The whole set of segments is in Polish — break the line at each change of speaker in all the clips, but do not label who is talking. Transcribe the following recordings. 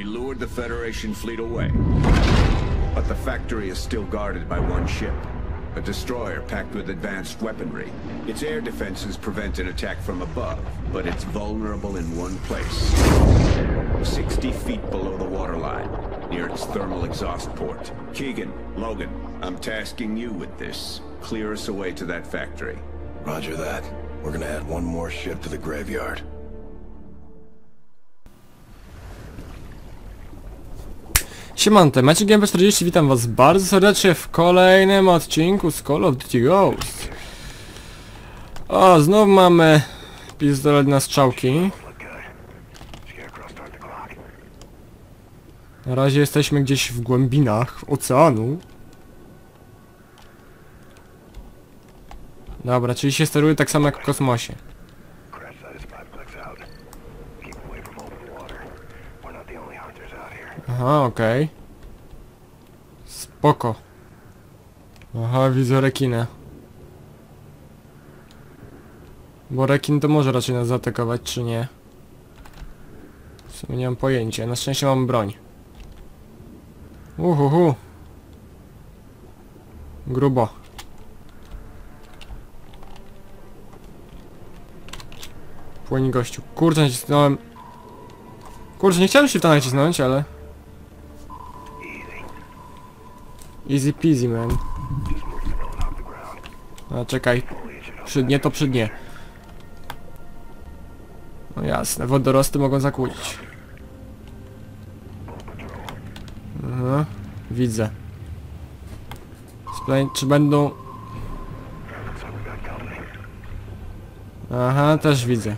We lured the Federation fleet away. But the factory is still guarded by one ship. A destroyer packed with advanced weaponry. Its air defenses prevent an attack from above, but it's vulnerable in one place. 60 feet below the waterline, near its thermal exhaust port. Keegan, Logan, I'm tasking you with this. Clear us away to that factory.
Roger that. We're gonna add one more ship to the graveyard.
Siemanko, macie GMP40, witam was bardzo serdecznie w kolejnym odcinku z Call of Duty Ghost. O, znów mamy pistolet na strzałki. Na razie jesteśmy gdzieś w głębinach oceanu. Dobra, czyli się steruje tak samo jak w kosmosie. Aha, okej. Spoko. Aha, widzę rekinę. Bo rekin to może raczej nas zaatakować, czy nie? W sumie nie mam pojęcia. Na szczęście mam broń. Uhuhu. Grubo. Płyń gościu. Kurczę, nacisnąłem... Kurczę, nie chciałem się w to nacisnąć, ale... Easy peasy, man. A czekaj,
Foliage should help.
przy dnie to przy dnie. No jasne, wodorosty mogą zakłócić. Aha, widzę. Splaj, czy będą... Aha, też widzę.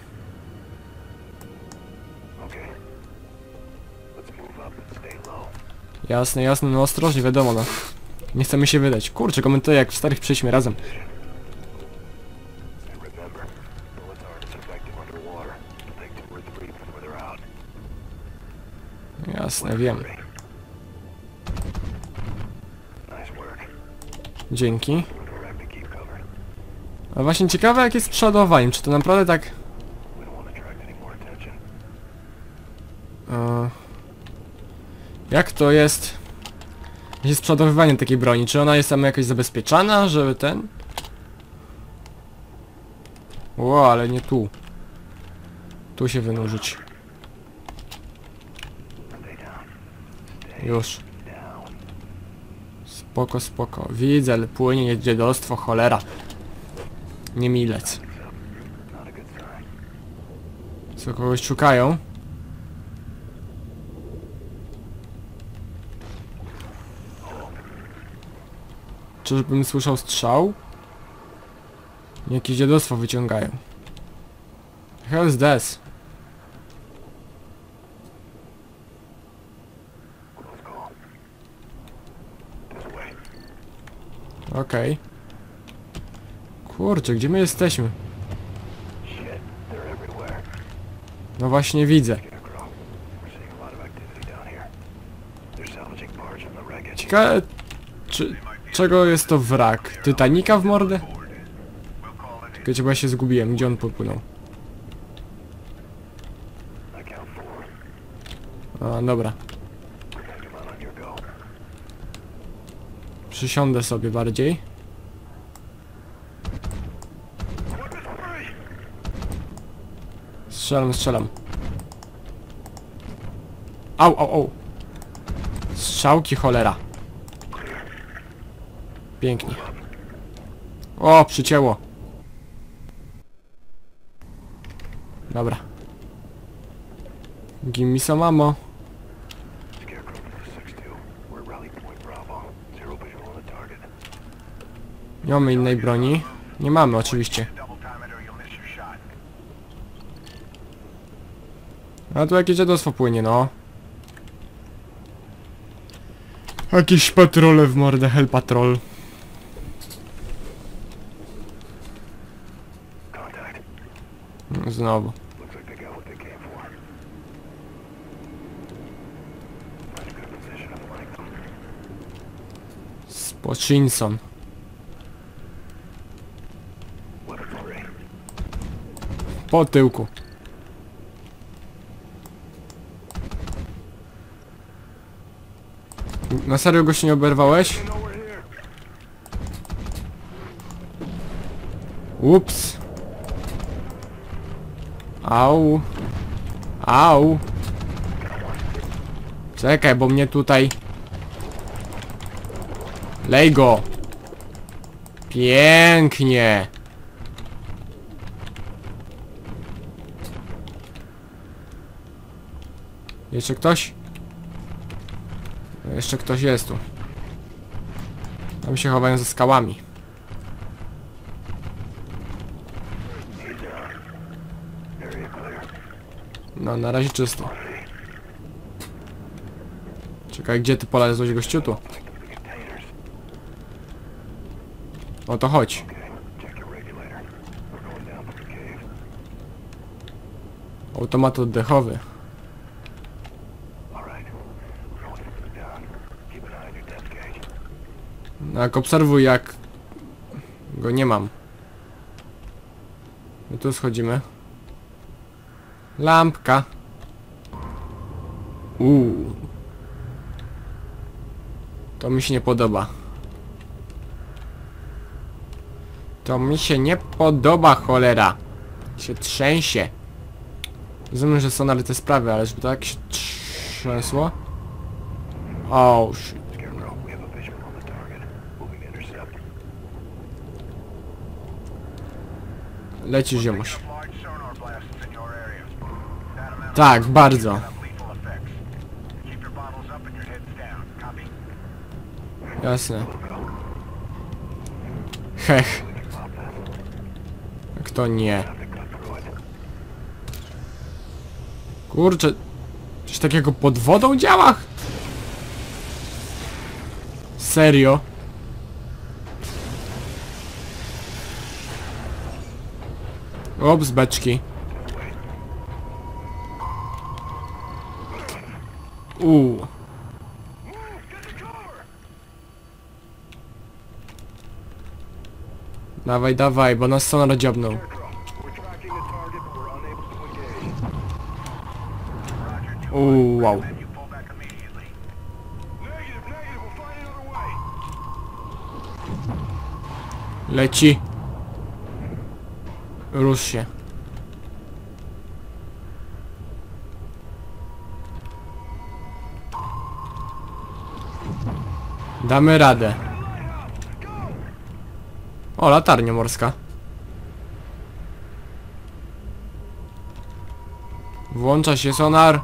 Jasne, jasne, no ostrożnie, wiadomo no. Nie chcemy się wydać. Kurczę, komentuję jak w starych przyjdźmy razem. Jasne, wiem. Dzięki. A właśnie ciekawe jak jest z przodowaniem, czy to naprawdę tak... Jak to jest z przeładowywaniem takiej broni? Czy ona jest tam jakoś zabezpieczana, żeby ten... Ło, ale nie tu. Tu się wynurzyć. Już. Spoko, spoko. Widzę, ale płynie dziedostwo, cholera. Nie milec. Co, kogoś szukają? Czyżbym słyszał strzał? Jakieś dziadostwo wyciągają. Hell's this? Okej. Kurczę, gdzie my jesteśmy? No właśnie widzę. Ciekawe, czy, czego jest to wrak? Titanika w mordę? Czekajcie, bo ja się zgubiłem. Gdzie on popłynął? A, dobra. Przysiądę sobie bardziej. Strzelam, strzelam. Au, au, au. Strzałki cholera. Pięknie. O, przycięło. Dobra. Gimme some ammo.
Scarecrow to the 6-2. We're at Rally Point Bravo. Zero visual on the target.
Nie mamy innej broni. Nie mamy oczywiście. A tu jakieś dziadostwo płynie, no. Jakieś patrole w mordę, Hell Patrol.
Weapon free.
Po tyłku. Na serio go się nie oberwałeś? Ups. Au. Au. Czekaj, bo mnie tutaj... Lej go. Pięknie. Jeszcze ktoś? Jeszcze ktoś jest tu. Tam się chowają za skałami. No, na razie czysto. Czekaj, gdzie ty polazłeś gościu tu? O to chodź. Automat oddechowy. No, jak obserwuj jak... Go nie mam. No tu schodzimy. Lampka. Uuu. To mi się nie podoba. To mi się nie podoba, cholera. Się trzęsie. Rozumiem, że są nawet te sprawy, ale żeby tak się trzęsło? Oh, shit.
Scarecrow, we down. Copy?
Jasne. Hech. Kto nie? Kurczę. Coś takiego pod wodą działa? Serio? Ops, beczki. Uuu. Dawaj, dawaj, bo nas są dziobną.
We're tracking the target, but we're unable to engage.
Uuu, wow. Leci. Rusz się. Damy radę. O, latarnia morska. Włącza się sonar.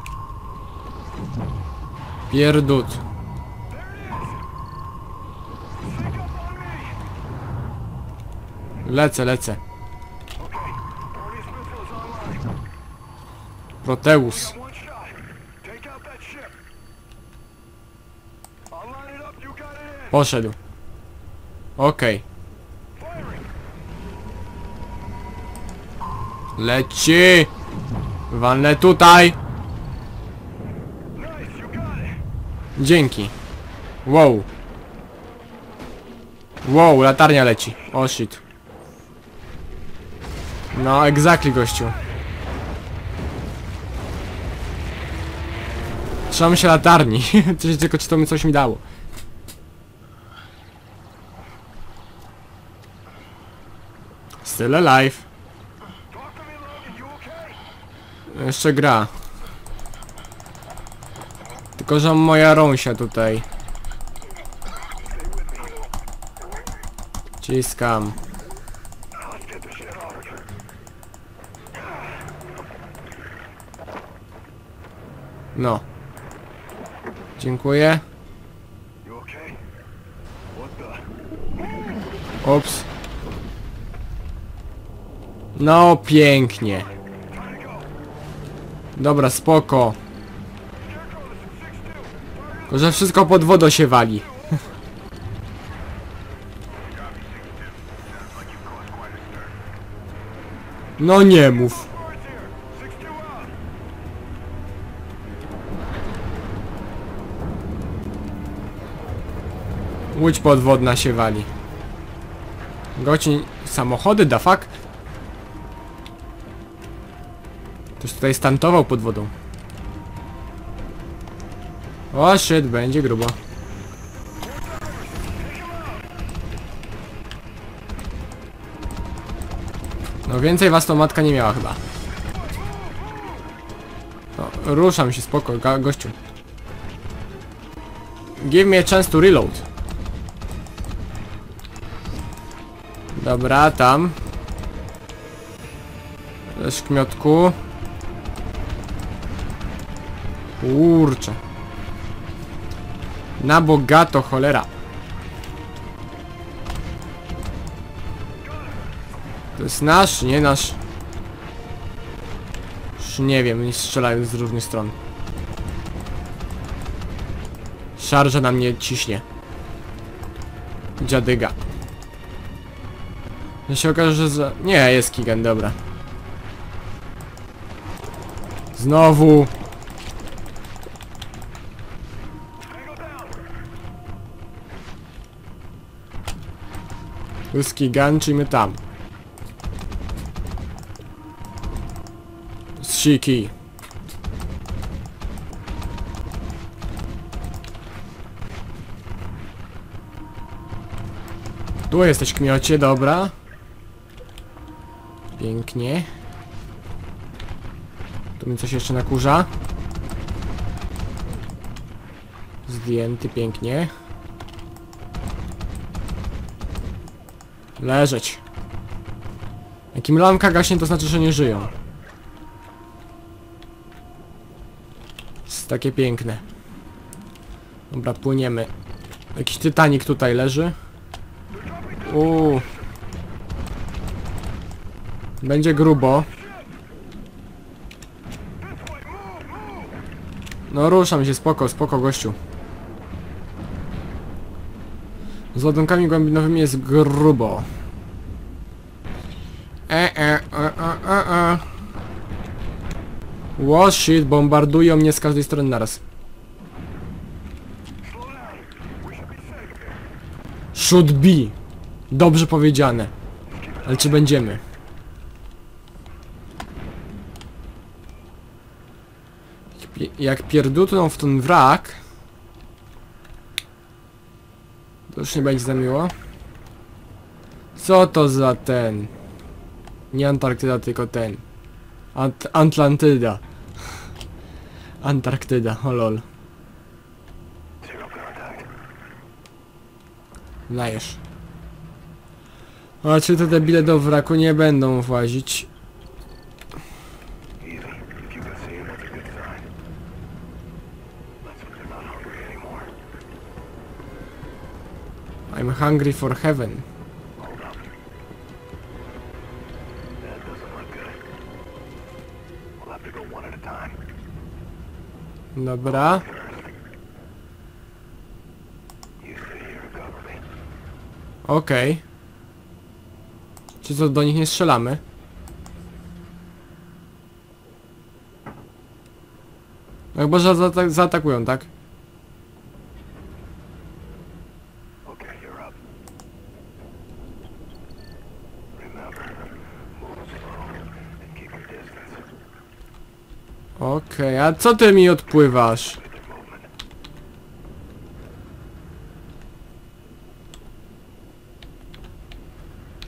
Pierdut. Lecę, lecę. Proteus. Poszedł. Okej.
Firing.
Leci! Walnę tutaj! Dzięki. Wow. Wow, latarnia leci. O shit. No, exactly gościu. Trzymam się latarni. Tylko czy to mi coś mi dało. Still alive. Jeszcze gra. Tylko, że moja rąsia tutaj. Ciskam. No. Dziękuję. Ups. No, pięknie. Dobra, spoko.
Scarecrow, this is 6-2.
Tylko, że wszystko pod wodą się wali. No nie mów.
Forward here. 6-2 out.
Łódź podwodna się wali. Gocin... Samochody, da fuck? Ktoś tutaj stantował pod wodą. O shit, będzie grubo. No więcej was to matka nie miała chyba. No, ruszam się, spoko, gościu. Give me a chance to reload. Dobra, tam. Szkmiotku. Kurczę. Na bogato, cholera. To jest nasz, nie nasz. Już nie wiem, oni strzelają z różnych stron. Szarża na mnie ciśnie. Dziadyga. Ja się okaże, że za... Nie, jest Kigen, dobra. Znowu. Tu jest Kigan, czyli my tam. Siki. Tu jesteś kmiocie, dobra. Pięknie. Tu mi coś jeszcze nakurza. Zdjęty pięknie. Leżeć. Jak im lamka gaśnie, to znaczy, że nie żyją. Jest takie piękne. Dobra, płyniemy. Jakiś Titanic tutaj leży. Uuu. Będzie grubo. No ruszam się, spoko, spoko gościu. Z ładunkami głębinowymi jest grubo. E, e, e, e, e, e. Ło shit, bombardują mnie z każdej strony naraz. Should be. Dobrze powiedziane. Ale czy będziemy? Jak pierdutną w ten wrak... To już nie będzie za miło. Co to za ten? Nie Antarktyda, tylko ten. Ant Atlantyda. Antarktyda, lol. Dajesz. A czy te debile do wraku nie będą włazić? I'm hungry for heaven. Dobra. Okej. Czy co, do nich nie strzelamy? No chyba, że zaata zaatakują, tak? Okej, a co ty mi odpływasz?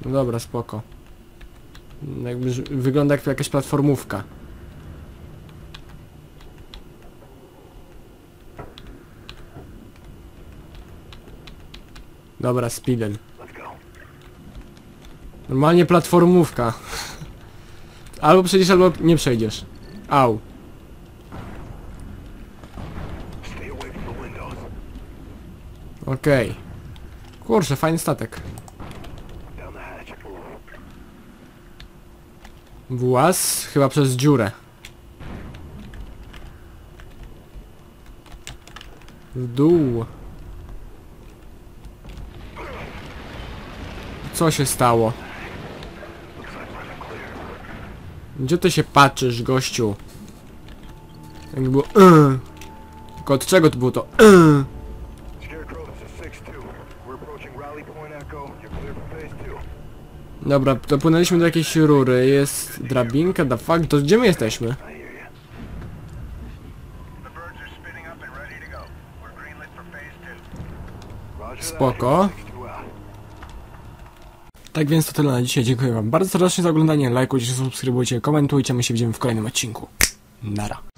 No dobra, spoko. Jakby wygląda jak jakaś platformówka. Dobra,
go.
Normalnie platformówka. Albo przejdziesz, albo nie przejdziesz. Au. Okej. Kurczę, fajny statek. Włas chyba przez dziurę. W dół. Co się stało? Gdzie ty się patrzysz, gościu? Jak było. Tylko od czego to było to yy? Dobra, dopłynęliśmy do jakiejś rury, jest drabinka, the fuck, to gdzie my jesteśmy?
I hear you. The birds are spinning up and ready to go. We're greenlit for phase 2. Roger that.
Spoko.
6-2 out.
Tak więc to tyle na dzisiaj. Dziękuję wam bardzo serdecznie za oglądanie. Lajkujcie, subskrybujcie, komentujcie. My się widzimy w kolejnym odcinku. Nara.